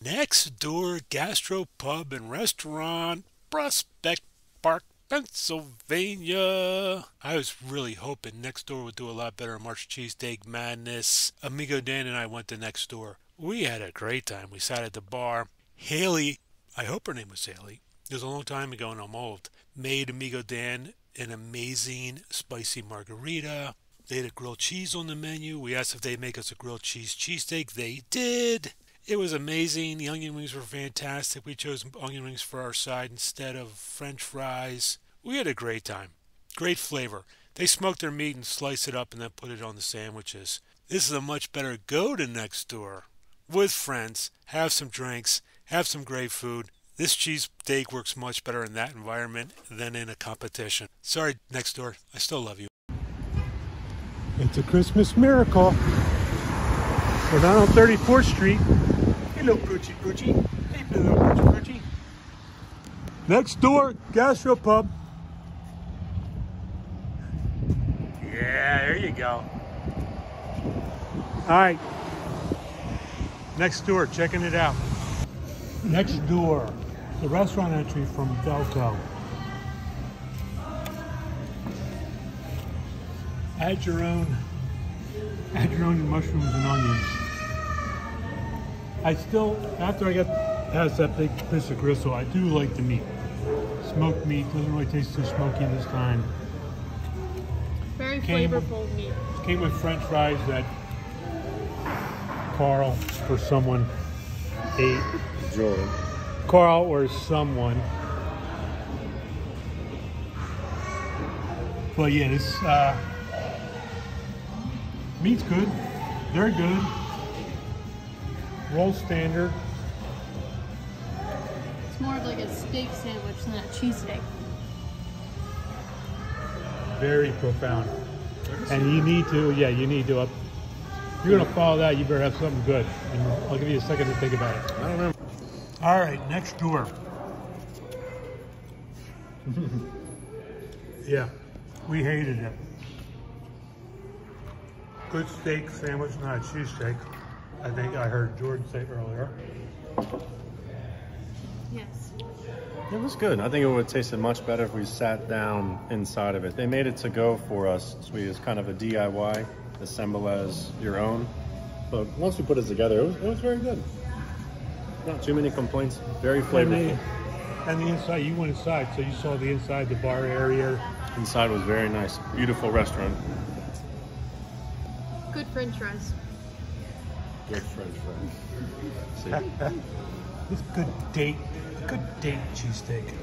Next door gastro pub and restaurant, Prospect Park, Pennsylvania. I was really hoping next door would do a lot better March cheesesteak madness. Amigo Dan and I went to next door. We had a great time. We sat at the bar. Haley, I hope her name was Haley. It was a long time ago and I'm old. Made Amigo Dan an amazing spicy margarita. They had a grilled cheese on the menu. We asked if they'd make us a grilled cheese cheesesteak. They did. It was amazing. The onion rings were fantastic. We chose onion rings for our side instead of french fries. We had a great time. Great flavor. They smoked their meat and sliced it up and then put it on the sandwiches. This is a much better go to next door. With friends, have some drinks, have some great food. This cheese steak works much better in that environment than in a competition. Sorry, next door. I still love you. It's a Christmas miracle. We're down on 34th Street. Hello, Poochie Poochie. Hey, hello, Poochie Poochie. Next door, gastropub. Yeah, there you go. All right. Next door, checking it out. Next door, the restaurant entry from Delco. Add your own, add your own mushrooms and onions. I still, after I got past that big piece of gristle, I do like the meat. Smoked meat doesn't really taste too smoky this time. Very Came- flavorful meat. Came with French fries that Karl or someone ate. Jordan. Karl or someone. But yeah, this uh, meat's good. Very good. Roll standard. It's more of like a steak sandwich than a cheesesteak. Very profound. And you need to, yeah, you need to. Up, if you're gonna follow that, you better have something good. And I'll give you a second to think about it. I don't remember. All right, next door. yeah, we hated it. Good steak sandwich, not a cheesesteak. I think I heard Jordan say earlier. Yes. It was good. I think it would have tasted much better if we sat down inside of it. They made it to go for us, so we was kind of a DIY, assemble as your own. But once we put it together, it was, it was very good. Not too many complaints. Very And flavorful. the, and the inside, you went inside, so you saw the inside, the bar area. Inside was very nice. Beautiful restaurant. Good french fries. Good French fries. See? Good date, good date cheesesteak.